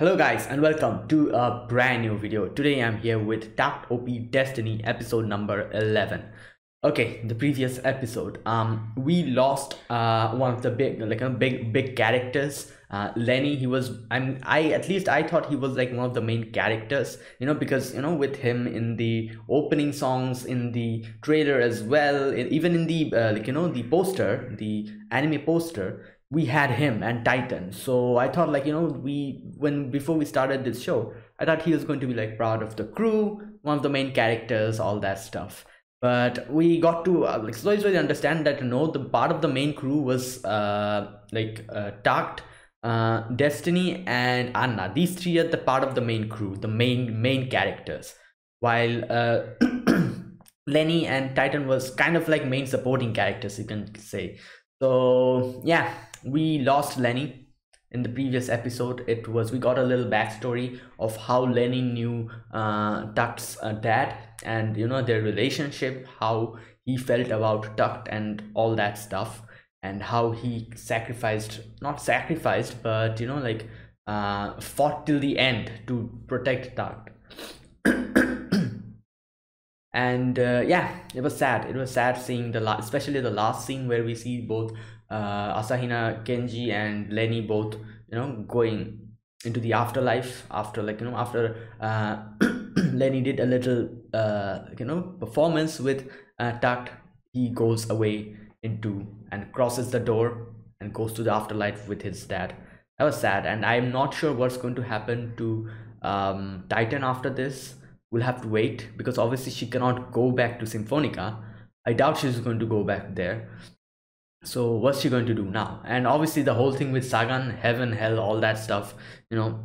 Hello guys and welcome to a brand new video. Today I'm here with Takt OP Destiny episode number 11. Okay, the previous episode, um, we lost uh one of the big like a big big characters. Uh, Lenny, he was I'm I at least I thought he was like one of the main characters, you know, because you know with him in the opening songs, in the trailer as well, even in the uh, like you know the poster, the anime poster, we had him and titan. So i thought like you know we when before we started this show i thought he was going to be like part of the crew one of the main characters all that stuff. But we got to uh, like slowly slowly understand that you know the part of the main crew was uh like uh uh destiny and anna. These three are the part of the main crew the main main characters. While uh lenny and titan was kind of like main supporting characters you can say. So yeah we lost lenny in the previous episode. It was we got a little backstory of how lenny knew uh Takt's uh, dad and you know their relationship how he felt about Takt and all that stuff and how he sacrificed not sacrificed but you know like uh fought till the end to protect Takt and uh, yeah it was sad. It was sad seeing the last especially the last scene where we see both uh, asahina kenji and lenny both you know going into the afterlife after like you know after uh, lenny did a little uh, you know performance with uh, Takt he goes away into and crosses the door and goes to the afterlife with his dad. That was sad. And i'm not sure what's going to happen to um, titan after this we'll have to wait because obviously she cannot go back to symphonica i doubt she's going to go back there. So what's she going to do now? And obviously the whole thing with sagan heaven hell all that stuff you know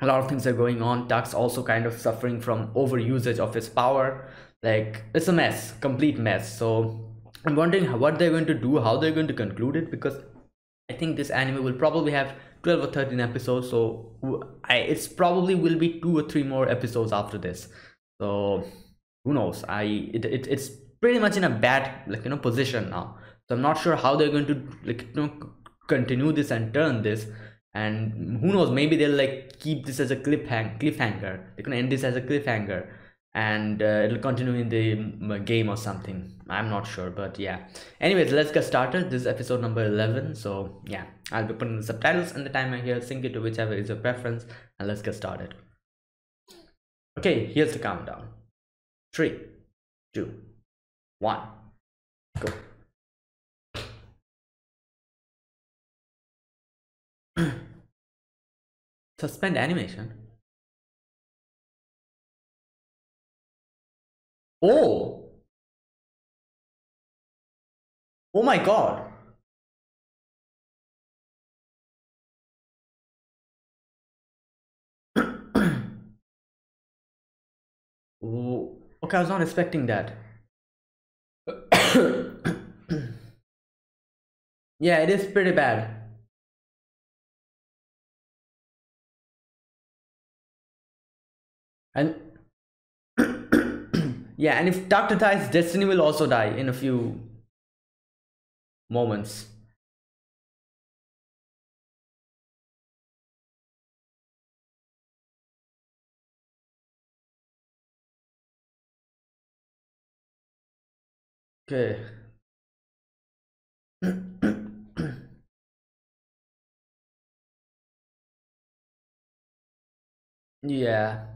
a lot of things are going on. Takt's also kind of suffering from overusage of his power. Like it's a mess complete mess. So i'm wondering what they're going to do how they're going to conclude it because i think this anime will probably have 12 or 13 episodes so I, it's probably will be two or three more episodes after this. So who knows? I it, it, it's pretty much in a bad like you know position now. So i'm not sure how they're going to like you know continue this and turn this. And who knows? Maybe they'll like keep this as a cliffhang cliffhanger. They can end this as a cliffhanger. And uh, it'll continue in the game or something i'm not sure but yeah. Anyways let's get started. This is episode number 11 so yeah. I'll be putting the subtitles and the timer here sync it to whichever is your preference and let's get started. Okay here's the countdown. Three two one go. Suspend animation. Oh. Oh my god. Okay, I was not expecting that. yeah, it is pretty bad. And yeah, and if Takt dies, Destiny will also die in a few moments. Okay. yeah.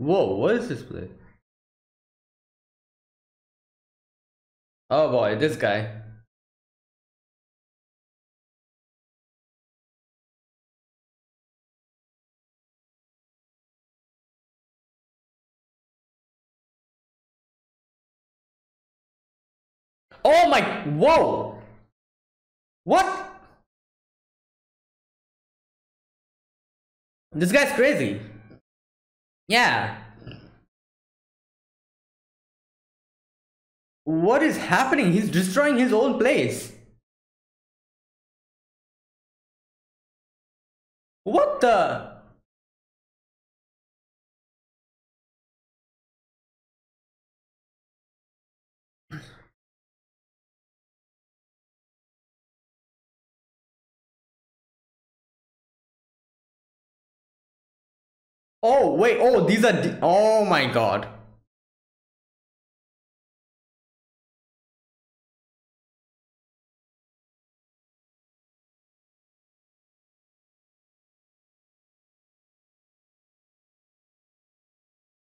Whoa, what is this place? Oh boy, this guy. Oh my, whoa! What? This guy's crazy. Yeah. What is happening? He's destroying his own place. What the? Oh, wait. Oh, these are. Oh my god.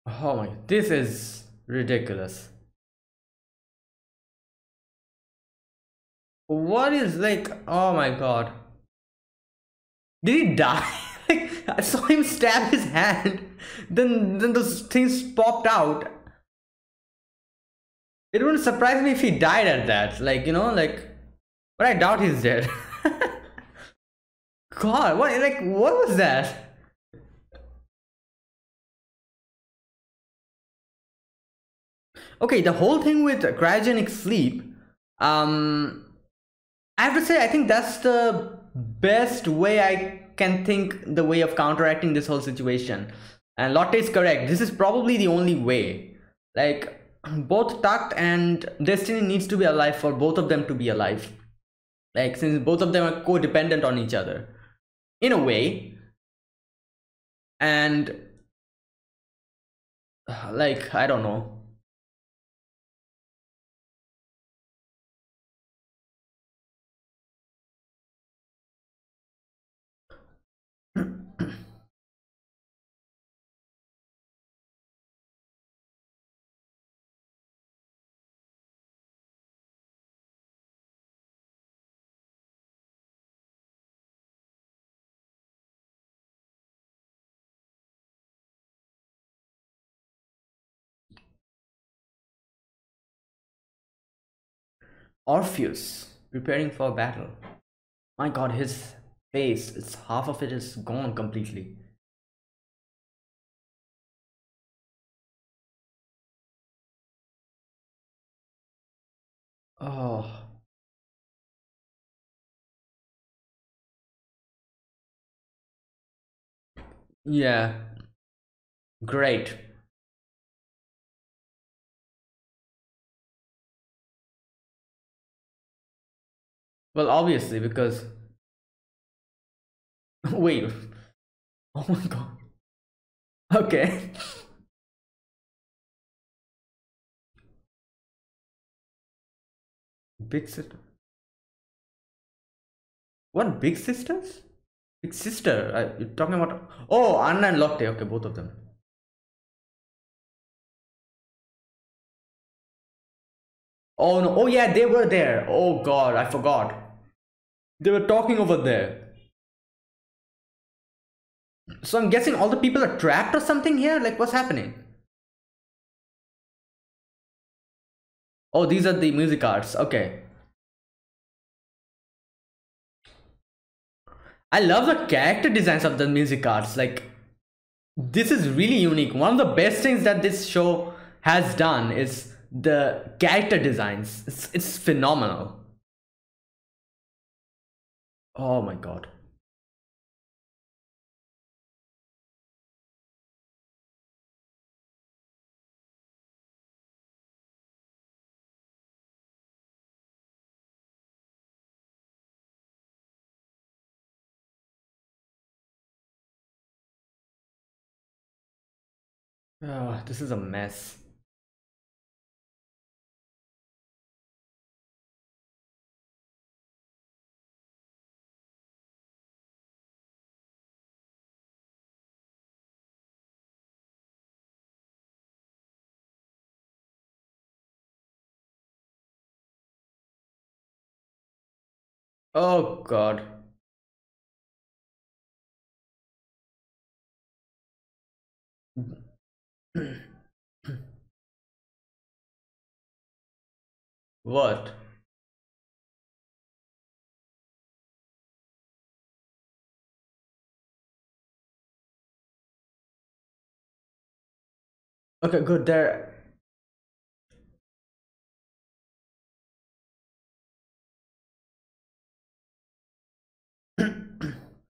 Oh my, this is ridiculous. What is like, oh my god. Did he die? I saw him stab his hand, then, then those things popped out. It wouldn't surprise me if he died at that, like, you know, like, but I doubt he's dead. god, what, like, what was that? okay the whole thing with cryogenic sleep um i have to say i think that's the best way i can think the way of counteracting this whole situation. And lotte is correct. This is probably the only way. Like both Takt and destiny needs to be alive for both of them to be alive. Like since both of them are codependent on each other. In a way. And like i don't know Orpheus preparing for battle. My god, his face, it's half of it is gone completely. Oh. Yeah. Great. Well, obviously, because. Wait. Oh my god. Okay. Big sister. What, big sisters? Big sister? Uh, you're talking about. Oh, Anna and Lotte. Okay, both of them. Oh no. Oh yeah, they were there. Oh god, I forgot. They were talking over there. So I'm guessing all the people are trapped or something here? Like what's happening? Oh, these are the music arts. Okay. I love the character designs of the music arts. Like this is really unique. One of the best things that this show has done is the character designs. It's, it's phenomenal. Oh my god. Oh, this is a mess. Oh god. what? Okay, good. There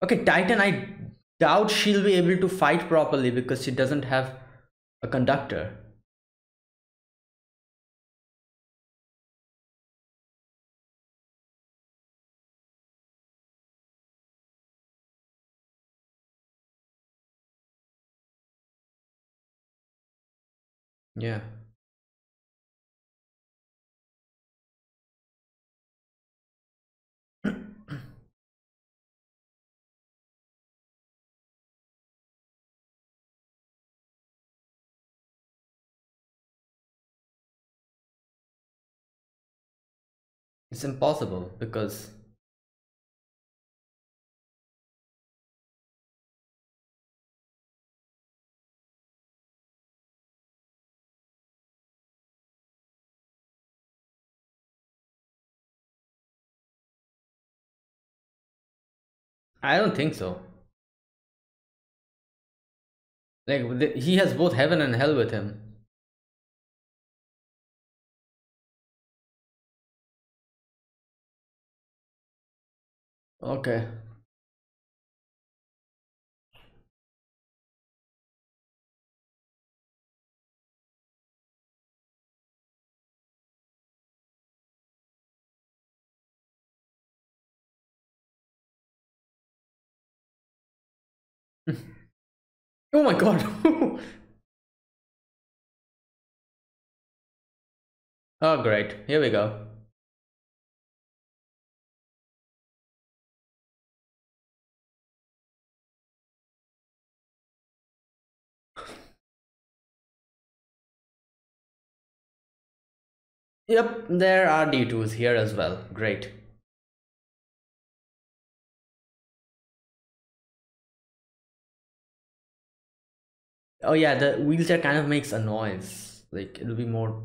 Okay, Titan, I doubt she'll be able to fight properly because she doesn't have a conductor. Yeah. It's impossible because I don't think so. Like he has both heaven and hell with him. Okay. oh my god. oh great. Here we go. Yep, there are D2s here as well. Great. Oh yeah, the wheelchair kind of makes a noise. Like it'll be more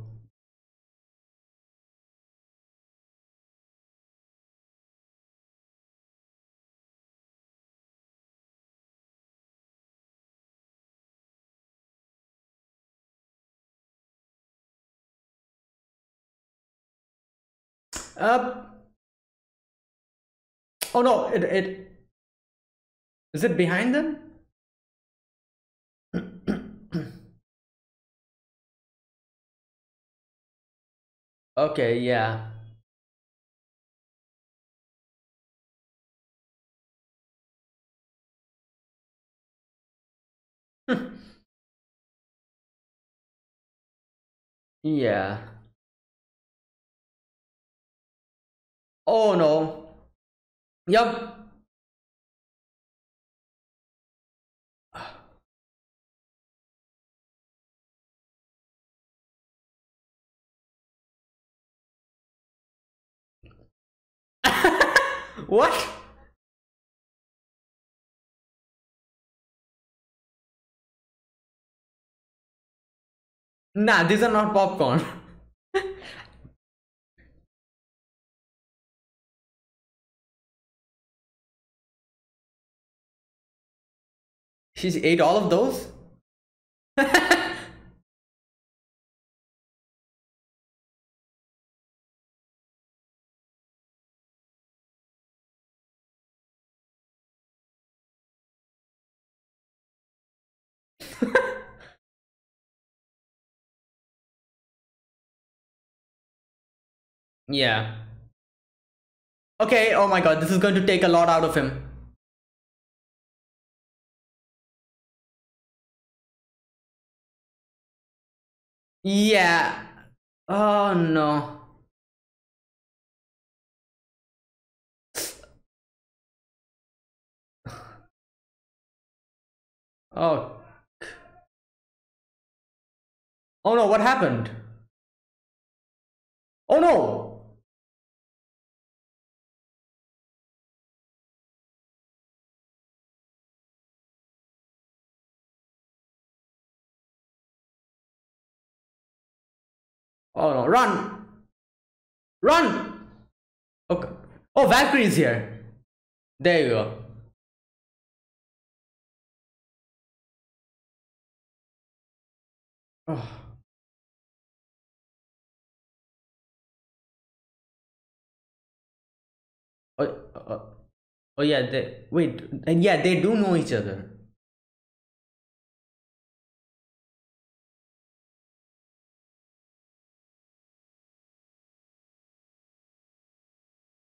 Oh no, it it is it behind them? okay, yeah. yeah. Oh no. Yep. what? Nah, these are not popcorn. She's ate all of those? yeah. Okay, oh my god, this is going to take a lot out of him. Yeah. Oh no. Oh. Oh no, what happened? Oh no! Oh no, run! Run! Okay. Oh, Valkyrie is here. There you go. Oh. Oh, uh, oh yeah, they wait, and yeah, they do know each other.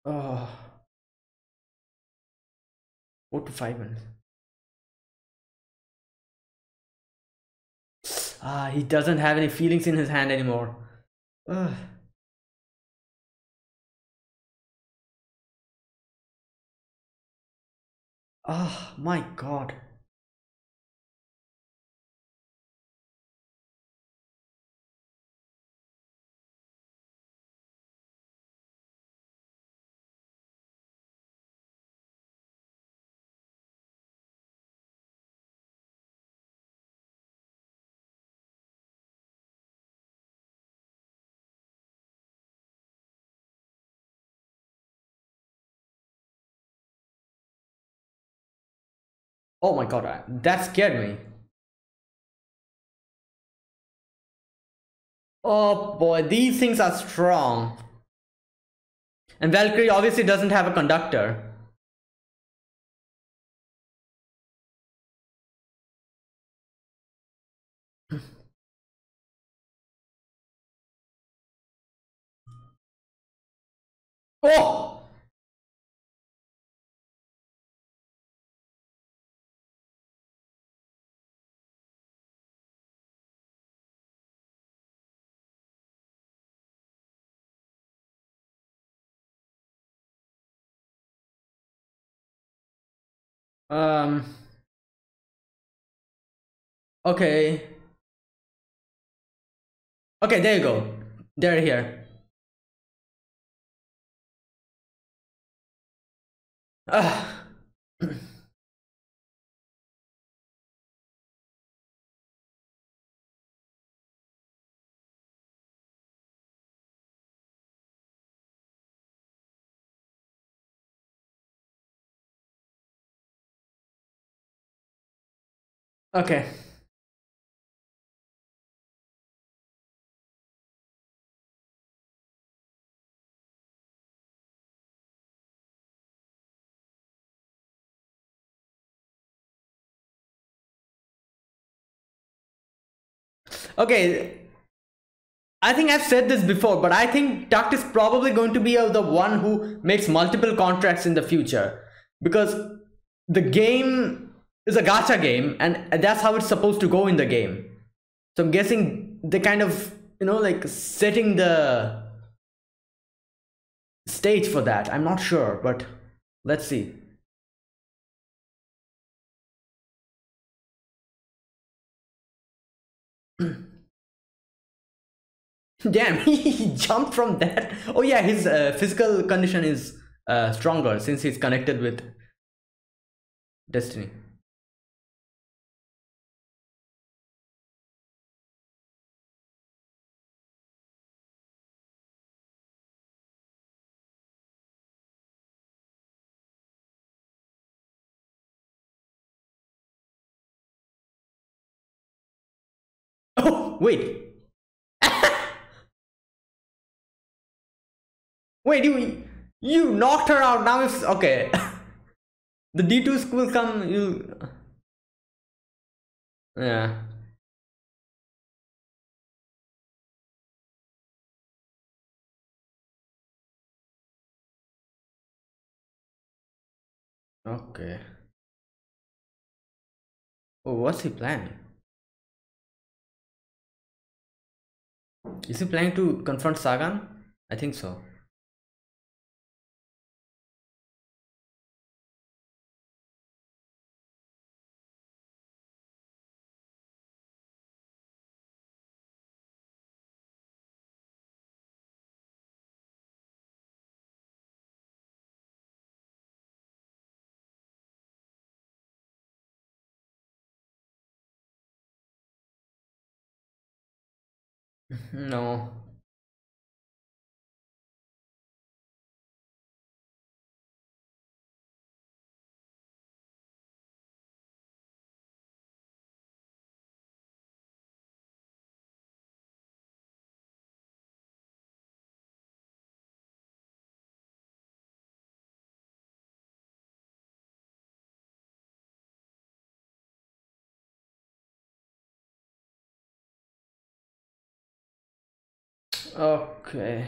Oh, four to five minutes. Ah, he doesn't have any feelings in his hand anymore. Oh my god. Oh my god, that scared me. Oh boy, these things are strong. And Valkyrie obviously doesn't have a conductor. Oh! Um. Okay. Okay, there you go. They're here. Ah. Okay. Okay. I think I've said this before, but I think Takt is probably going to be uh, the one who makes multiple contracts in the future because the game is a gacha game and that's how it's supposed to go in the game. So I'm guessing they kind of, you know, like setting the stage for that. I'm not sure, but let's see. Damn, he jumped from that. Oh yeah, his uh, physical condition is uh, stronger since he's connected with Destiny. Wait. wait, you you knocked her out. Now it's okay. the D2 school come you Yeah. Okay. Oh, what's he planning? Is he planning to confront Sagan? I think so. No. Okay.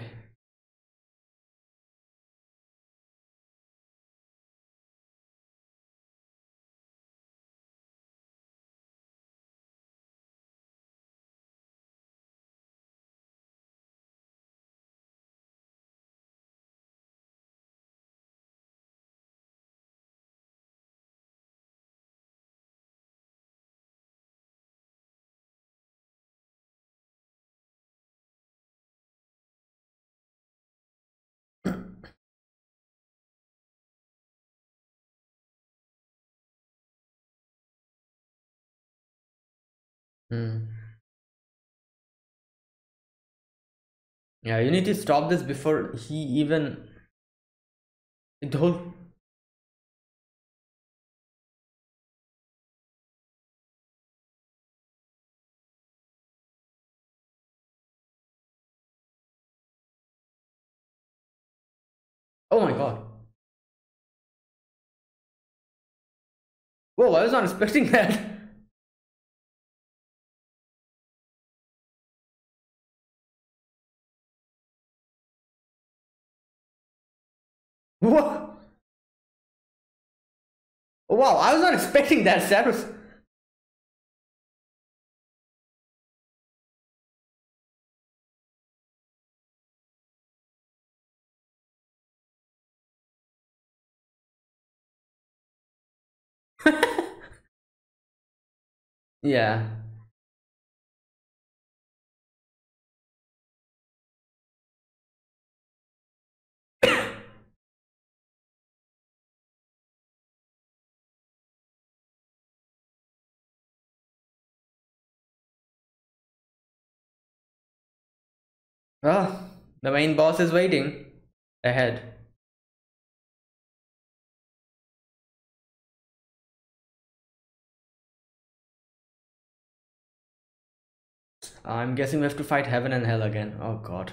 Hmm. Yeah, you need to stop this before he even the whole Oh my god. Whoa, I was not expecting that. What? Wow, I was not expecting that. That was. Well, the main boss is waiting ahead. I'm guessing we have to fight heaven and hell again. Oh god.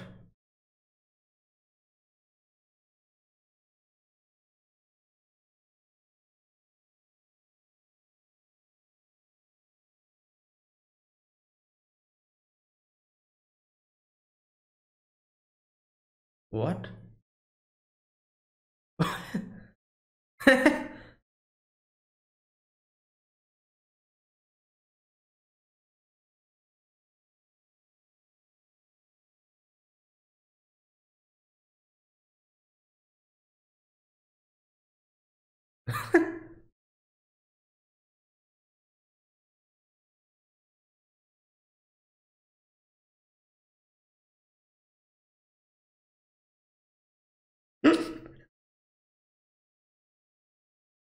What?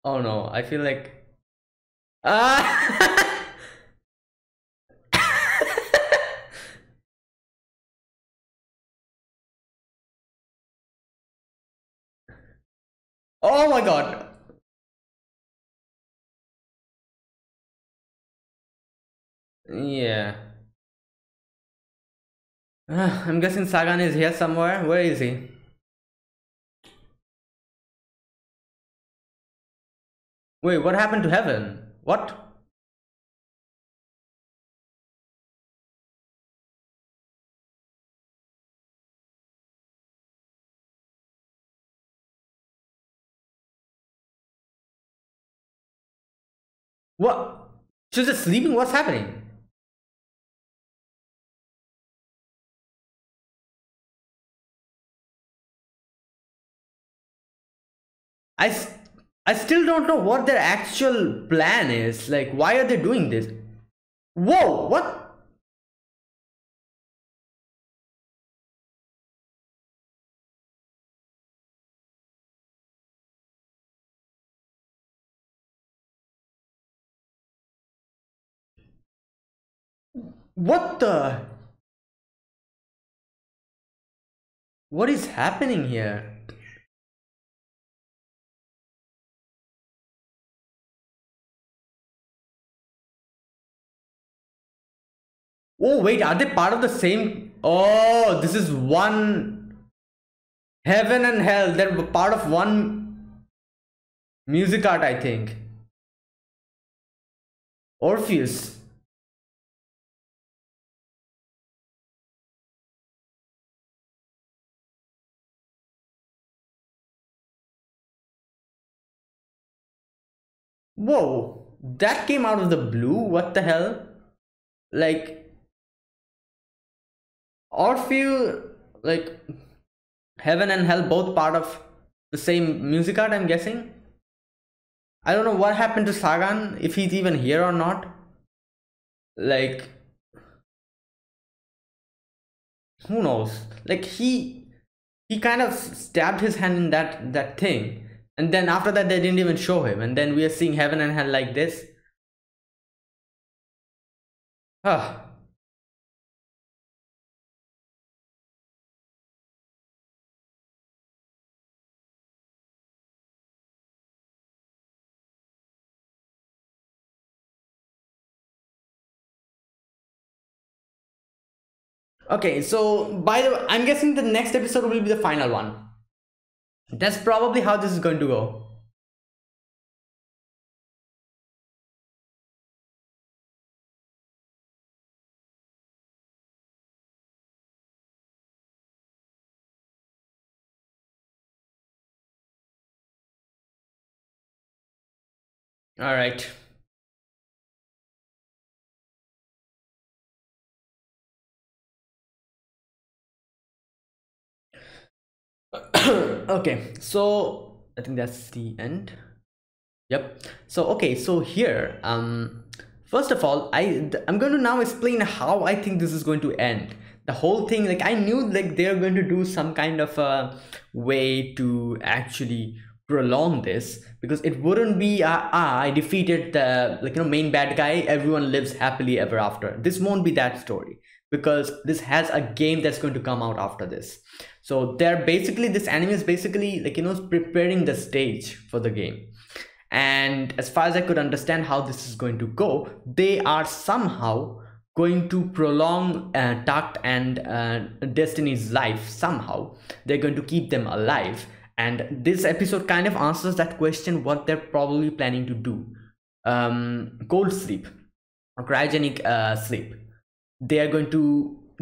oh no, I feel like. Ah! oh my god. Yeah. I'm guessing Sagan is here somewhere. Where is he? Wait, what happened to heaven? What? What? She's just sleeping? What's happening? I, I still don't know what their actual plan is. Like, why are they doing this? Whoa, what? What the? What is happening here? Oh, wait, are they part of the same? Oh, this is one. Heaven and hell, they're part of one music art, I think. Orpheus. Whoa, that came out of the blue? What the hell? Like, Orpheus, like, heaven and hell both part of the same music art, I'm guessing. I don't know what happened to Sagan, if he's even here or not. Like, who knows? Like, he he kind of stabbed his hand in that that thing and then after that they didn't even show him and then we are seeing heaven and hell like this Ah. Okay, so by the way, I'm guessing the next episode will be the final one. That's probably how this is going to go. All right. okay, so I think that's the end. Yep. So okay, so here, um, first of all, I I'm going to now explain how I think this is going to end. The whole thing, like I knew, like they're going to do some kind of a way to actually prolong this because it wouldn't be uh, ah, I defeated the like you know main bad guy everyone lives happily ever after this won't be that story because this has a game that's going to come out after this. So they're basically this anime is basically like you know preparing the stage for the game. And as far as I could understand how this is going to go they are somehow going to prolong uh, and uh, Destiny's life somehow. They're going to keep them alive. And this episode kind of answers that question what they're probably planning to do. Um, cold sleep. Or cryogenic uh, sleep they are going to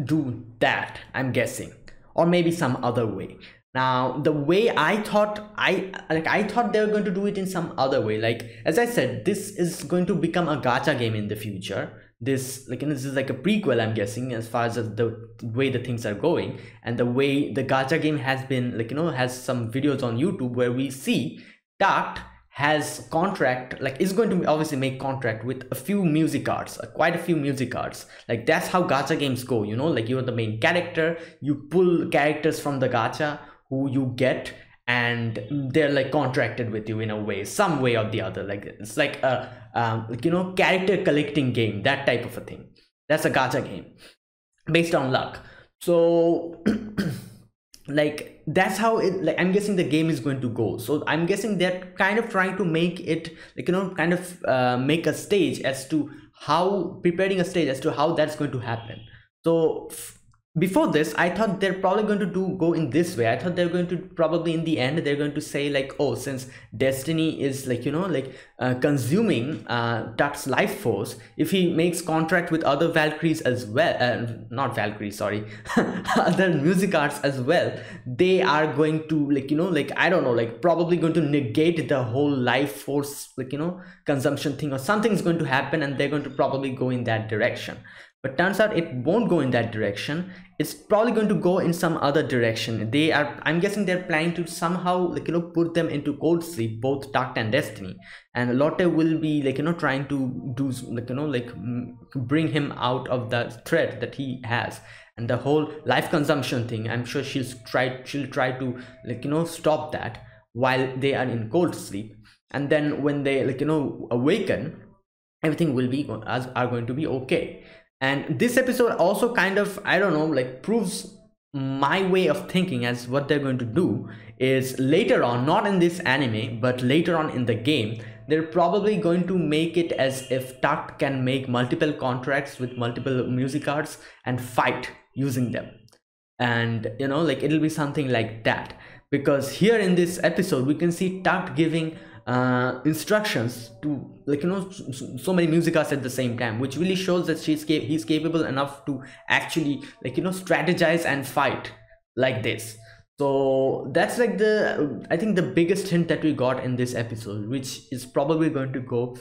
do that i'm guessing or maybe some other way. Now the way i thought i like i thought they were going to do it in some other way. Like as i said this is going to become a gacha game in the future. This like this is like a prequel i'm guessing as far as the way the things are going. And the way the gacha game has been like you know has some videos on youtube where we see that has contract like is going to obviously make contract with a few music arts uh, quite a few music arts. Like that's how gacha games go you know? Like you're the main character you pull characters from the gacha who you get and they're like contracted with you in a way some way or the other. Like it's like a um, like, you know character collecting game that type of a thing. That's a gacha game based on luck. So like that's how it like i'm guessing the game is going to go. So i'm guessing they're kind of trying to make it like you know kind of uh, make a stage as to how preparing a stage as to how that's going to happen. So before this i thought they're probably going to do go in this way. I thought they're going to probably in the end they're going to say like oh since destiny is like you know like uh, consuming uh Takt's life force if he makes contract with other valkyries as well uh, not valkyries sorry other music arts as well they are going to like you know like i don't know like probably going to negate the whole life force like you know consumption thing or something's going to happen and they're going to probably go in that direction but turns out it won't go in that direction. It's probably going to go in some other direction. They are i'm guessing they're planning to somehow like you know put them into cold sleep both Takt and destiny. And lotte will be like you know trying to do like you know like bring him out of the threat that he has. And the whole life consumption thing i'm sure she'll try she'll try to like you know stop that while they are in cold sleep. And then when they like you know awaken everything will be as are going to be okay and this episode also kind of i don't know like proves my way of thinking as what they're going to do is later on not in this anime but later on in the game they're probably going to make it as if Takt can make multiple contracts with multiple music arts and fight using them. And you know like it'll be something like that. Because here in this episode we can see Takt giving uh, instructions to like you know so many music arts at the same time which really shows that she's he's capable enough to actually like you know strategize and fight like this. So that's like the i think the biggest hint that we got in this episode which is probably going to go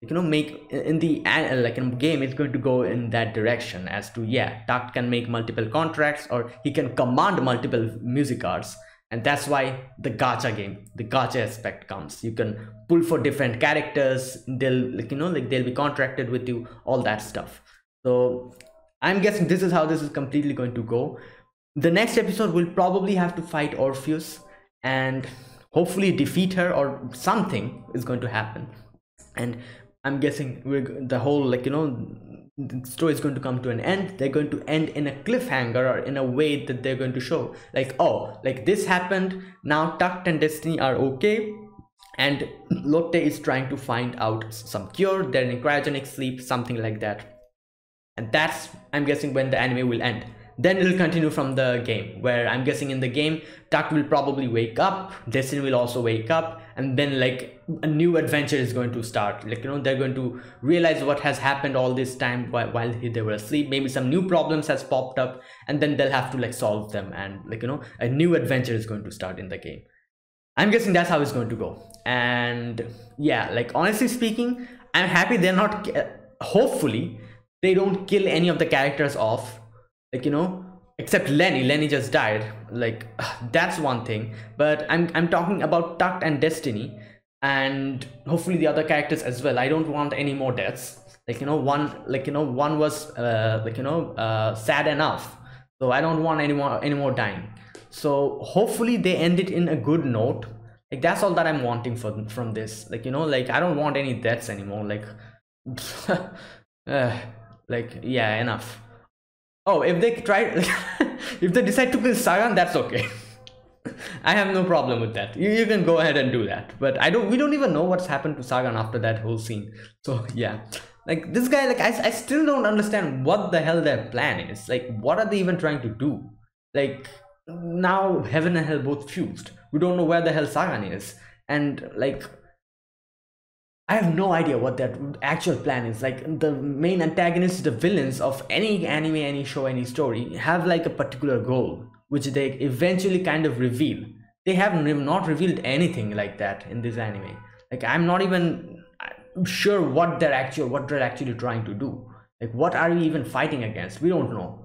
you know make in the like in game it's going to go in that direction as to yeah Takt can make multiple contracts or he can command multiple music arts and that's why the gacha game the gacha aspect comes. You can pull for different characters. They'll like you know like they'll be contracted with you all that stuff. So i'm guessing this is how this is completely going to go. The next episode will probably have to fight orpheus and hopefully defeat her or something is going to happen. And i'm guessing we're the whole like you know the story is going to come to an end they're going to end in a cliffhanger or in a way that they're going to show. Like oh like this happened now Takt and destiny are okay and lotte is trying to find out some cure they're in cryogenic sleep something like that. And that's i'm guessing when the anime will end. Then it'll continue from the game where i'm guessing in the game Takt will probably wake up destiny will also wake up and then like a new adventure is going to start. Like you know they're going to realize what has happened all this time while, while they were asleep. Maybe some new problems has popped up and then they'll have to like solve them. And like you know a new adventure is going to start in the game. I'm guessing that's how it's going to go. And yeah like honestly speaking i'm happy they're not uh, hopefully they don't kill any of the characters off. Like you know except lenny lenny just died. Like that's one thing. But i'm i'm talking about Takt and destiny and hopefully the other characters as well. I don't want any more deaths. Like you know one like you know one was uh, like you know uh, sad enough. So i don't want anyone any more dying. So hopefully they end it in a good note. Like that's all that i'm wanting from from this. Like you know like i don't want any deaths anymore. Like uh, like yeah enough oh if they try if they decide to kill sagan that's okay. I have no problem with that. You, you can go ahead and do that. But i don't we don't even know what's happened to sagan after that whole scene. So yeah. Like this guy like I, I still don't understand what the hell their plan is. Like what are they even trying to do? Like now heaven and hell both fused. We don't know where the hell sagan is. And like I have no idea what that actual plan is. Like the main antagonists, the villains of any anime, any show, any story have like a particular goal, which they eventually kind of reveal. They have not revealed anything like that in this anime. Like I'm not even sure what they're actually what they're actually trying to do. Like what are we even fighting against? We don't know.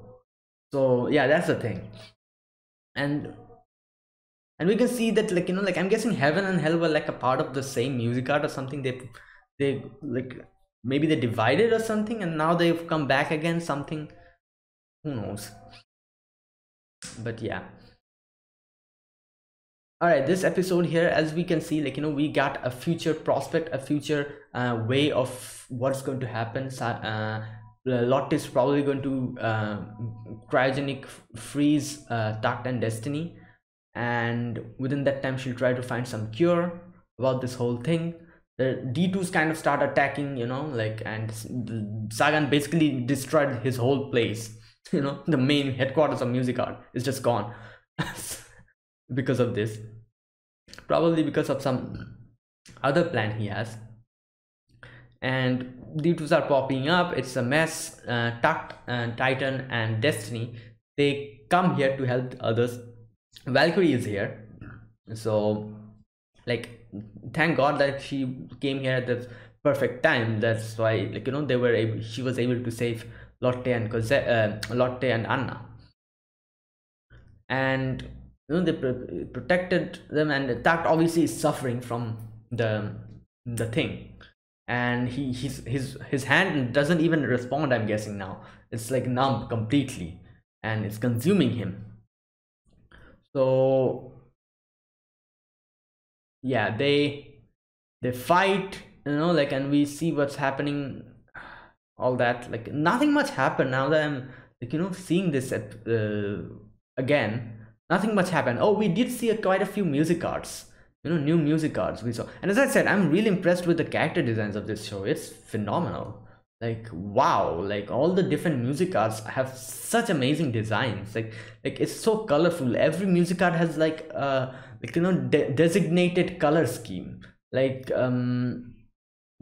So yeah, that's the thing. And and we can see that like you know like i'm guessing heaven and hell were like a part of the same music art or something. They they like maybe they divided or something and now they've come back again something. Who knows? But yeah. All right this episode here as we can see like you know we got a future prospect a future uh, way of what's going to happen. Uh, lotte is probably going to uh, cryogenic freeze uh, and Destiny and within that time she'll try to find some cure about this whole thing. The d2s kind of start attacking you know like and sagan basically destroyed his whole place. You know the main headquarters of music art is just gone because of this. Probably because of some other plan he has. And d2s are popping up. It's a mess. Uh, Takt and titan and destiny they come here to help others valkyrie is here. So like thank god that she came here at the perfect time. That's why like you know they were able she was able to save lotte and Cose uh, lotte and anna. And you know they pr protected them and that obviously is suffering from the the thing. And he his his his hand doesn't even respond i'm guessing now. It's like numb completely and it's consuming him so yeah they they fight you know like and we see what's happening all that like nothing much happened now that i'm like you know seeing this at uh, again. Nothing much happened. Oh we did see a, quite a few music cards you know new music cards we saw. And as i said i'm really impressed with the character designs of this show. It's phenomenal like wow like all the different music arts have such amazing designs. Like like it's so colorful. Every music art has like uh like you know de designated color scheme. Like um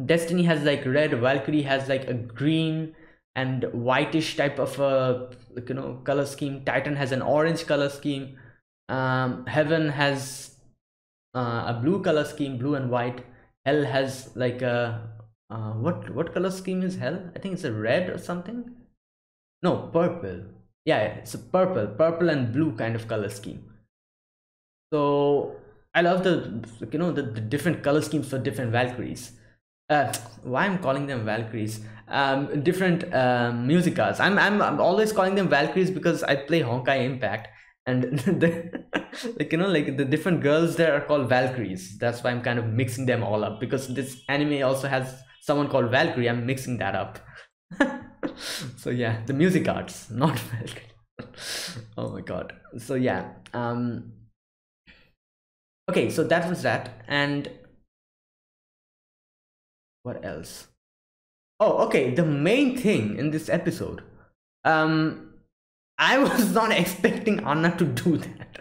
destiny has like red valkyrie has like a green and whitish type of a like you know color scheme. Titan has an orange color scheme. Um heaven has uh, a blue color scheme blue and white. Hell has like a uh, what what color scheme is hell? I think it's a red or something. No purple. Yeah it's a purple purple and blue kind of color scheme. So i love the you know the, the different color schemes for different valkyries. Uh, why i'm calling them valkyries? Um different arts I'm, I'm i'm always calling them valkyries because i play honkai impact and the, like you know like the different girls there are called valkyries. That's why i'm kind of mixing them all up because this anime also has someone called valkyrie i'm mixing that up. So yeah the music arts not Valkyrie. oh my god. So yeah um okay so that was that and what else? Oh okay the main thing in this episode um i was not expecting anna to do that.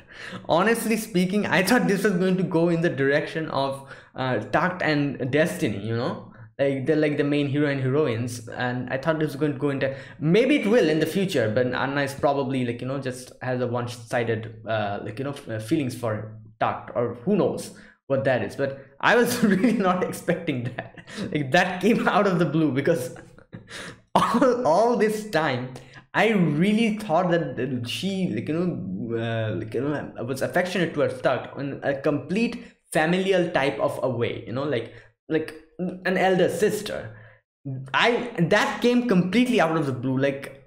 Honestly speaking i thought this was going to go in the direction of uh, Takt and destiny you know like they're like the main hero and heroines and i thought this was going to go into maybe it will in the future but anna is probably like you know just has a one-sided uh, like you know uh, feelings for Takt or who knows what that is. But i was really not expecting that. Like that came out of the blue because all, all this time i really thought that she like you know uh, like you know was affectionate towards Takt in a complete familial type of a way you know like like an elder sister. I that came completely out of the blue. Like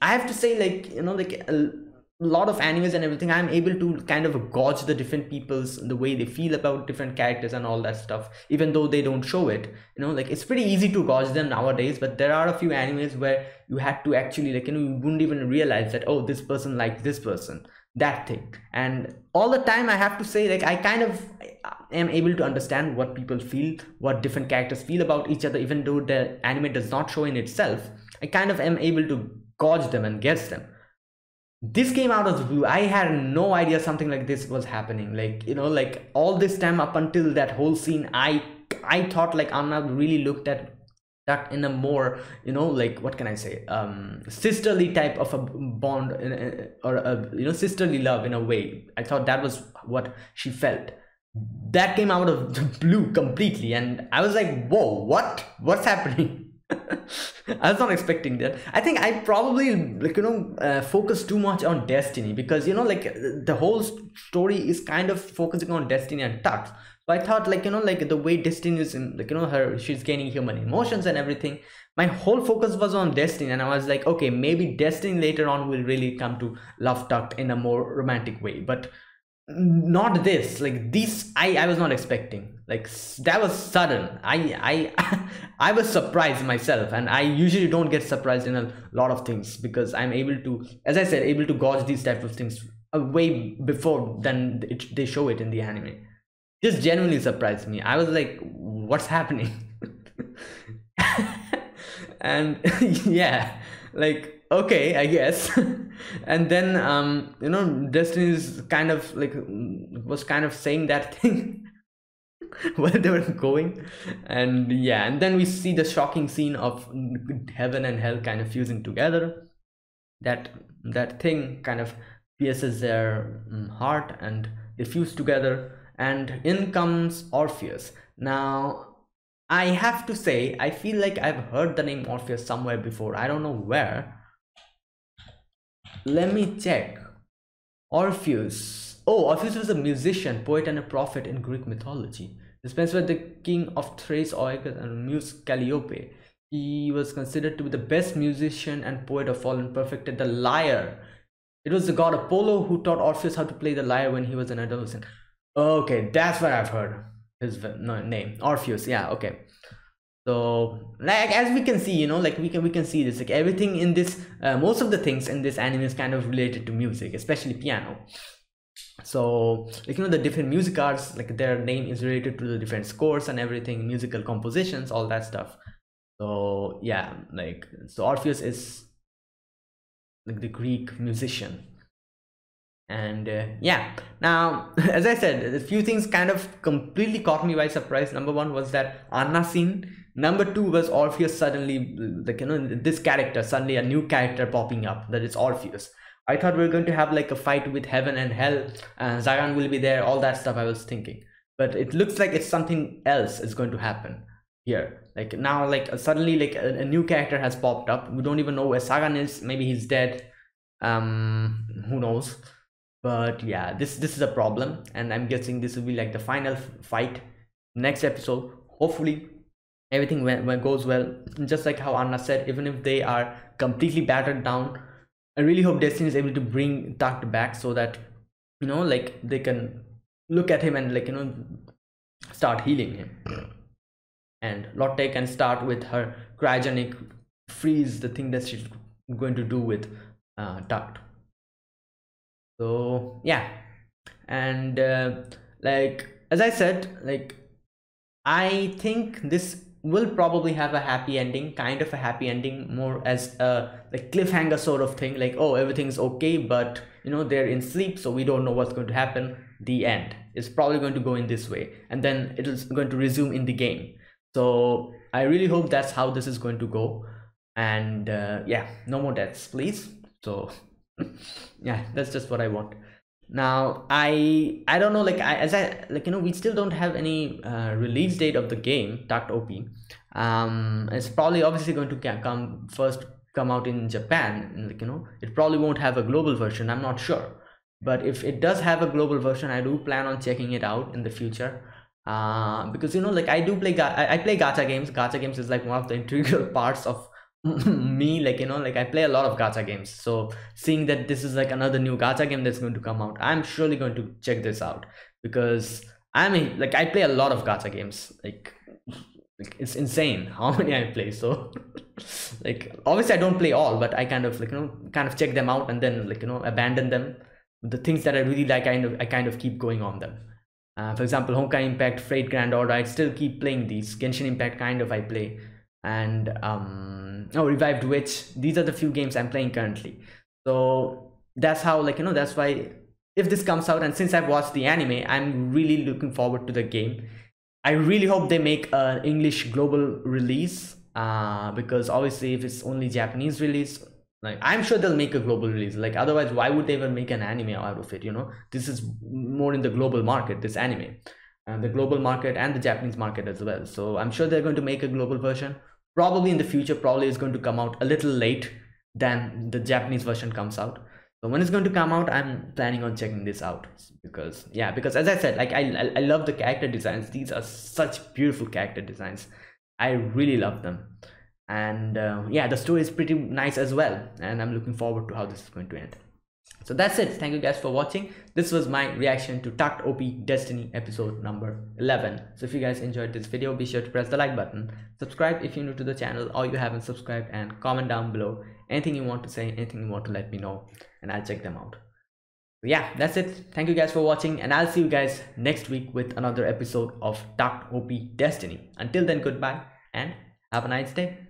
i have to say like you know like a lot of animes and everything i'm able to kind of gauge the different people's the way they feel about different characters and all that stuff even though they don't show it you know? Like it's pretty easy to gauge them nowadays but there are a few animes where you had to actually like you know you wouldn't even realize that oh this person likes this person that thing. And all the time i have to say like i kind of am able to understand what people feel what different characters feel about each other even though the anime does not show in itself. I kind of am able to gauge them and guess them. This came out of the blue. I had no idea something like this was happening. Like you know like all this time up until that whole scene i i thought like anna really looked at that in a more you know like what can i say? Um sisterly type of a bond a, or a you know sisterly love in a way. I thought that was what she felt. That came out of the blue completely and i was like whoa what? What's happening? I was not expecting that. I think i probably like you know uh, focus too much on destiny because you know like the whole story is kind of focusing on destiny and Takt so i thought like you know like the way destiny is in, like you know her she's gaining human emotions and everything. My whole focus was on destiny and i was like okay maybe destiny later on will really come to love Takt in a more romantic way. But not this. Like this i i was not expecting. Like that was sudden. I i i was surprised myself and i usually don't get surprised in a lot of things because i'm able to as i said able to gauge these type of things uh, way before than it, they show it in the anime just genuinely surprised me. I was like what's happening? And yeah like okay i guess. And then um you know destiny is kind of like was kind of saying that thing where they were going. And yeah and then we see the shocking scene of heaven and hell kind of fusing together. That that thing kind of pierces their um, heart and they fuse together and in comes orpheus now i have to say i feel like i've heard the name orpheus somewhere before i don't know where let me check. Orpheus. Oh, Orpheus was a musician, poet, and a prophet in Greek mythology. Dispensed by the king of Thrace, Oicus, and Muse Calliope. He was considered to be the best musician and poet of all and perfected the lyre. It was the god Apollo who taught Orpheus how to play the lyre when he was an adolescent. Okay, that's what I've heard. His name, Orpheus. Yeah, okay so like as we can see you know like we can we can see this like everything in this uh, most of the things in this anime is kind of related to music especially piano so like you know the different music arts like their name is related to the different scores and everything musical compositions all that stuff so yeah like so orpheus is like the greek musician and uh, yeah. Now as i said a few things kind of completely caught me by surprise. Number one was that anna scene. Number two was orpheus suddenly like you know this character suddenly a new character popping up that is orpheus. I thought we were going to have like a fight with heaven and hell and sagan will be there all that stuff i was thinking. But it looks like it's something else is going to happen here. Like now like suddenly like a, a new character has popped up. We don't even know where sagan is. Maybe he's dead. Um who knows but yeah this this is a problem and i'm guessing this will be like the final fight next episode. Hopefully everything when, when goes well. Just like how anna said even if they are completely battered down i really hope destiny is able to bring Takt back so that you know like they can look at him and like you know start healing him. And lotte can start with her cryogenic freeze the thing that she's going to do with uh, Takt. So yeah, and uh, like as I said, like I think this will probably have a happy ending, kind of a happy ending, more as a like cliffhanger sort of thing. Like oh everything's okay, but you know they're in sleep, so we don't know what's going to happen. The end is probably going to go in this way, and then it is going to resume in the game. So I really hope that's how this is going to go and uh, yeah no more deaths please so yeah that's just what i want. Now i i don't know like I, as i like you know we still don't have any uh, release date of the game Takt op um it's probably obviously going to come first come out in japan like you know it probably won't have a global version i'm not sure. But if it does have a global version i do plan on checking it out in the future. Uh, because you know like i do play I play gacha games. Gacha games is like one of the integral parts of me like you know like i play a lot of gacha games. So seeing that this is like another new gacha game that's going to come out i'm surely going to check this out. Because i mean like i play a lot of gacha games. Like, like it's insane how many i play. So like obviously i don't play all but i kind of like you know kind of check them out and then like you know abandon them. The things that i really like i kind of i kind of keep going on them. Uh, for example honkai impact fate grand order i still keep playing these. Genshin impact kind of i play. And um oh revived witch these are the few games i'm playing currently. So that's how like you know that's why if this comes out and since i've watched the anime i'm really looking forward to the game. I really hope they make an english global release uh because obviously if it's only japanese release like i'm sure they'll make a global release. Like otherwise why would they even make an anime out of it you know? This is more in the global market this anime. And the global market and the japanese market as well. So i'm sure they're going to make a global version probably in the future probably is going to come out a little late than the japanese version comes out. So when it's going to come out i'm planning on checking this out because yeah because as i said like i i love the character designs. These are such beautiful character designs. I really love them. And uh, yeah the story is pretty nice as well. And i'm looking forward to how this is going to end so that's it. Thank you guys for watching. This was my reaction to Takt op destiny episode number 11 so if you guys enjoyed this video be sure to press the like button. Subscribe if you're new to the channel or you haven't subscribed and comment down below anything you want to say anything you want to let me know and i'll check them out. So yeah that's it. Thank you guys for watching and i'll see you guys next week with another episode of Takt op destiny. Until then goodbye and have a nice day